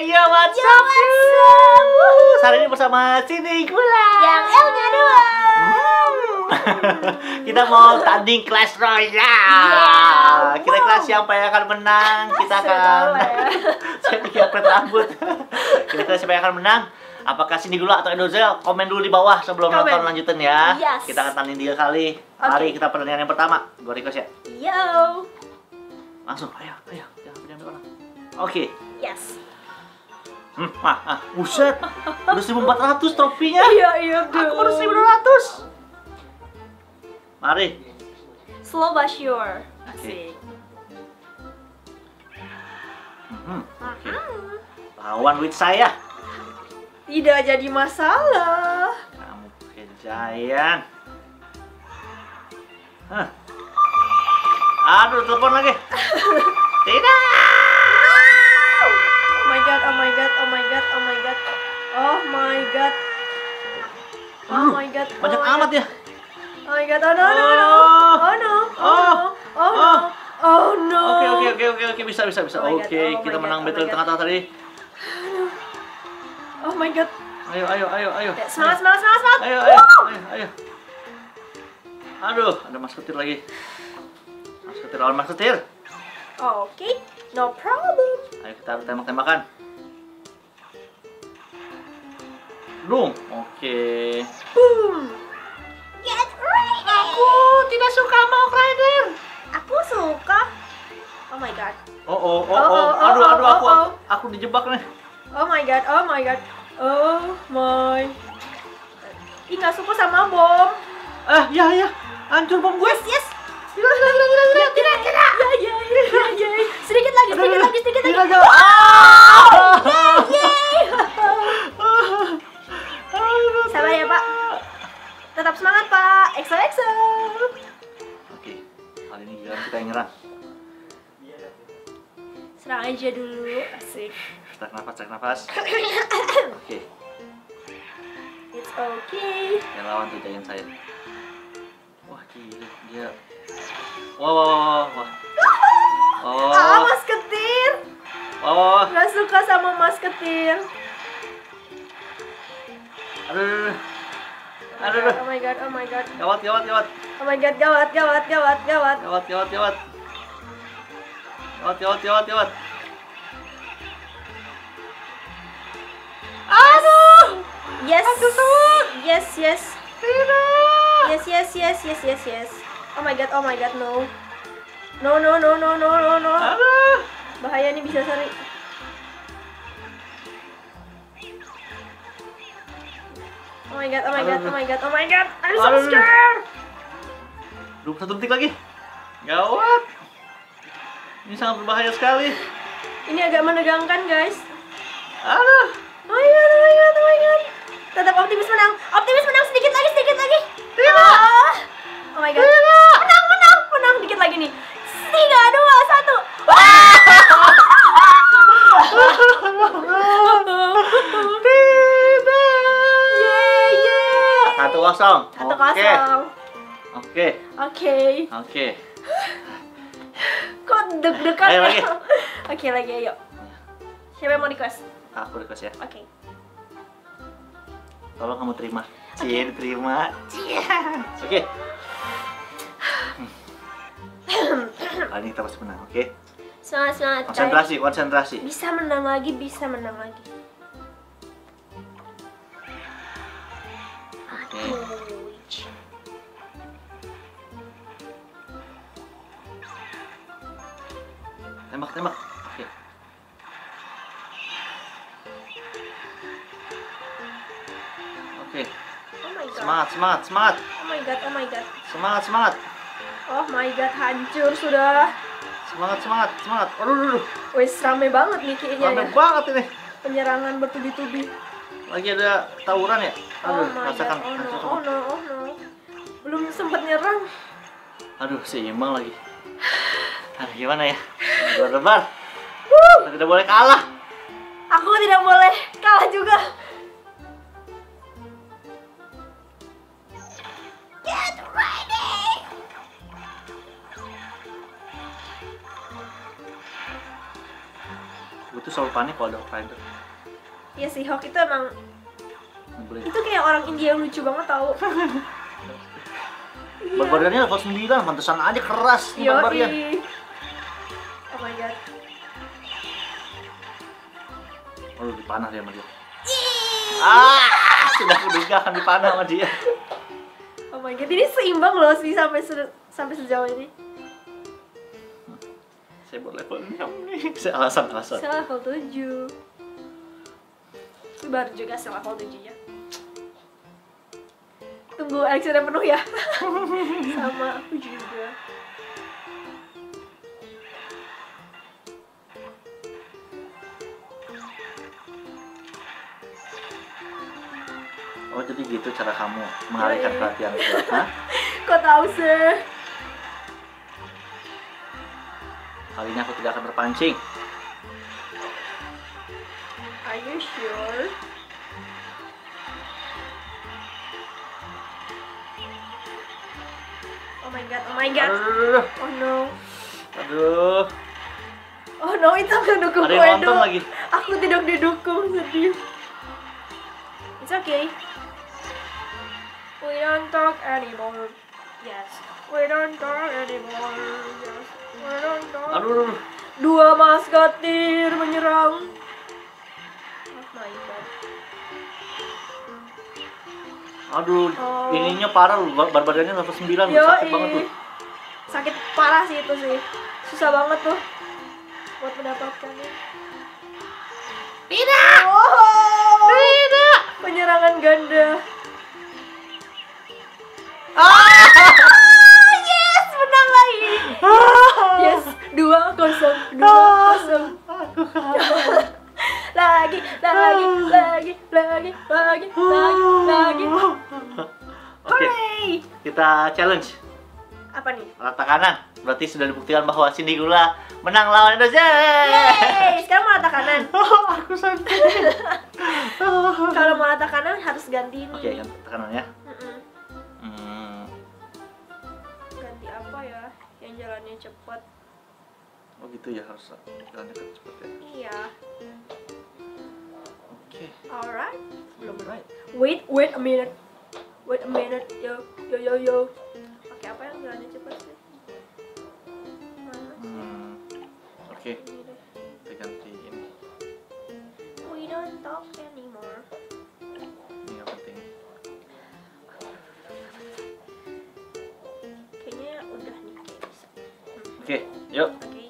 yo what's Yo, up? what's up? Wuhu. Hari ini bersama Cindy Gula. Yang L-nya dua. kita mau tanding Clash Royale. Iya. Kira-kira Wow. siapa yang akan menang? Kita akan ya. Saya dikepret rambut. Kira-kira siapa yang akan menang? Apakah Cindy Gula atau Endozel? Komen dulu di bawah sebelum Komen. nonton lanjutin ya. Yes. Kita akan tanding tiga kali. Oke. Mari kita pertandingan yang pertama. Gue request ya. Yo. Langsung, ayo, ayo. Jangan orang. Oke. Yes. Hmm, ah, ah, buset. Udah 1400 trofinya. Iya, iya, Aku baru 1200. Mari. Slow but sure. Asik. Hmm, oke. Hmm. Lawan with saya. Tidak jadi masalah. Kamu Giant. Hah. Aduh, telepon lagi. Oh god, oh no, no, no. Oh. Oh no. Oh. Oh no. Oh no. Oh no. Oke, oke, oke, oke, oke, bisa, bisa, bisa. Oh Oke, oh kita menang oh battle God. tengah-tengah tadi. Oh my god. Ayo, ayo, ayo, ayo. Ya, semangat, semangat, semangat, semangat. Ayo, ayo, ayo, ayo. Aduh, ada mas ketir lagi. Mas ketir lawan mas ketir. Oke, no problem. Ayo kita tembak-tembakan. Dum. Oke. Boom. Suka mau Rider. Aku suka. Oh my god. Oh, oh, oh, Oh, oh. oh, Aduh, oh, aduh, oh, aku, oh. aku dijebak nih. Oh my god. Oh my god. Oh my. Ih nggak suka sama bom. Ah, ya, ya. Hancur bom gue. Yes yes. Gila gila gila gila gila gila gila. Ya ya ya ya. ya. Sedikit lagi, sedikit lagi, sedikit lagi. Tidak, tidak. Ah! Sabar ya, Pak. Tetap semangat Pak. EXO EXO. Kali ini giliran kita yang nyerang. Serang aja dulu. Asik. Tarik nafas, tarik nafas. Oke, It's okay. yang lawan tuh giant saya. Wah, gila, dia. Wah, wah, wah, wah. Oh, Ah, Mas Ketir. wah, wah, wah. Gak suka sama Mas Ketir. Aduh, aduh, aduh. Oh my god, oh my god. Gawat, gawat, gawat. Oh my god, gawat, gawat, gawat, gawat. Gawat, gawat, gawat. Gawat, gawat, gawat, gawat. Aduh. Yes. Yes, yes. Tidak. Yes, yes, yes, yes, yes, yes. Oh my god, oh my god, no. No, no, no, no, no, no, no. Aduh. Bahaya nih bisa seri. Oh my god, oh my god, oh my god, oh my god. I'm so scared. 21 detik lagi. Gawat. Ini sangat berbahaya sekali. Ini agak menegangkan, guys. Aduh. Oh my god, oh my god, oh my god. Tetap optimis menang. Optimis menang sedikit lagi, sedikit lagi. Tidak. Ah. Oh my god. Tidak. Menang, menang, menang. Dikit lagi nih. Tiga, dua, satu. Tidak. Yeay, yeay. Satu kosong. Satu Oke. kosong. Oke. Oke. Oke. Kok deg-degan ya? Oke, lagi ayo. Siapa yang mau request? Aku request ya. Oke. Tolong kamu terima. Cin, terima. Oke. Kali ini kita pasti menang, oke? Semangat, semangat. guys. Konsentrasi, konsentrasi. Bisa menang lagi, bisa menang lagi. Tembak. Oke. Oke. Oh my god. Semangat, semangat, semangat. Oh my god, oh my god. Semangat, semangat. Oh my god, hancur sudah. Semangat, semangat, semangat. Aduh, aduh, aduh. Wes rame banget nih kayaknya Rame ya. banget ini. Penyerangan bertubi-tubi. Lagi ada tawuran ya? Oh Aduh, god, rasakan. oh no, oh no, oh no. Belum sempat nyerang. Aduh, seimbang lagi. Ah, gimana ya? Wuh, Kita tidak boleh kalah. aku tidak boleh kalah juga. Get ready. Gue tuh selalu panik kalau ada Rider. Iya sih, Hawk itu emang Nyebelin. itu kayak orang India yang lucu banget tau. Barbariannya level 9, pantesan aja keras nih Barbarian. Oh my god. Lebih panah dia sama dia. Ah, sudah kuduga akan dipanah sama dia. Oh my god, ini seimbang loh sih sampai se- sampai sejauh ini. Saya buat level 6 nih. Saya alasan-alasan. Saya level 7. Ini baru juga saya level 7 ya. Tunggu elixir yang penuh ya. Sama aku juga. Oh, jadi gitu cara kamu mengalihkan Yoi. perhatian ke. Hah? Kok tahu sih? Kali ini aku tidak akan terpancing. Are you sure? Oh my god, oh my god. Aduh, Oh no. aduh. Oh no, itu mendukung Ada yang nonton lagi. Aku tidak didukung, sedih. It's okay. We don't talk anymore. Yes. We don't talk anymore. Yes. We don't talk. Aduh, aduh. Dua maskatir menyerang. Oh my god. Aduh, Oh. ininya parah loh. Bar- Barbariannya level 9, Yoi. sakit banget tuh. Sakit parah sih itu sih. Susah banget tuh buat mendapatkannya. Tidak. Oh. Penyerangan ganda. Ah! yes, menang lagi. Yes, dua kosong, dua kosong. Aku kalah. Lagi, lagi, lagi, lagi, lagi, lagi, lagi. Oke, Hooray! kita challenge Apa nih? rata kanan. Berarti sudah dibuktikan bahwa Cindy Gula menang lawan Indonesia. Yeay! Sekarang mau rata kanan. Oh, aku sakit. Kalau mau kanan harus ganti ini. Oke, yang kanan ya. Hmm, Ganti apa ya? Yang jalannya cepat. oh gitu ya harus jalannya kan cepet ya. Iya. Oke. Alright. Belum Alright. Wait, wait a minute. Wait a minute. Yo, yo, yo, yo. Oke, apa yang jalannya cepat sih? Mana? Hmm, Oke, Ini Don't talk anymore. Yang penting. Kayaknya udah nih, kayak bisa. Hmm. Oke, yuk. Oke.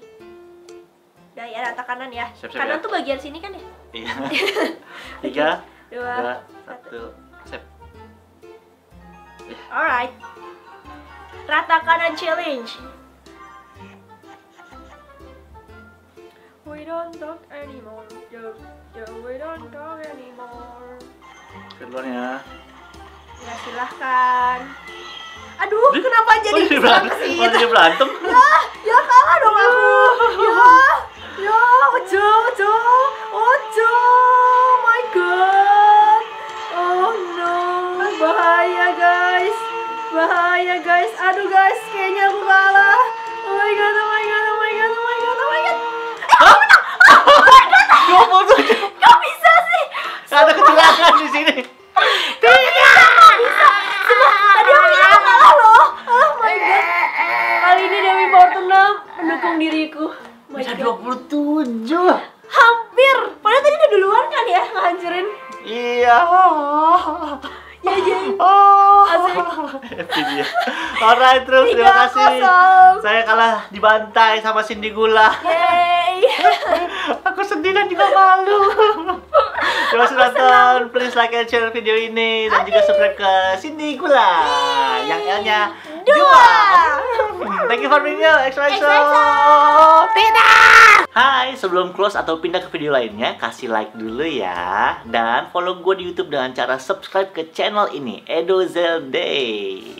Udah ya rata kanan ya. Siap-siap kanan ya. tuh bagian sini kan ya? Iya. Tiga, Dua, dua, satu. satu. Sip. Alright. Rata kanan challenge. We don't talk anymore. Yo, yo, we don't talk anymore. Keduluan ya. Ya silahkan. Aduh, kenapa jadi Oh, berantem. situ? dia berantem. Ya, ya kalah dong aku. Ya, ya, ojo, ojo, ojo. My god. Oh no, bahaya guys. Bahaya guys. Aduh guys, Tujuh. Kok bisa sih? Ada kecurangan di sini. Alright, terus terima kasih. kosong. Saya kalah dibantai sama Cindy Gula. Yeay. Aku sedih dan juga malu. Terima kasih nonton. Please like and share video ini dan juga subscribe ke Cindy Gula yang L-nya Dua. Thank you for video. XOXO. Tidak. Hai, sebelum close atau pindah ke video lainnya, kasih like dulu ya. Dan follow gue di YouTube dengan cara subscribe ke channel ini, Edo Day.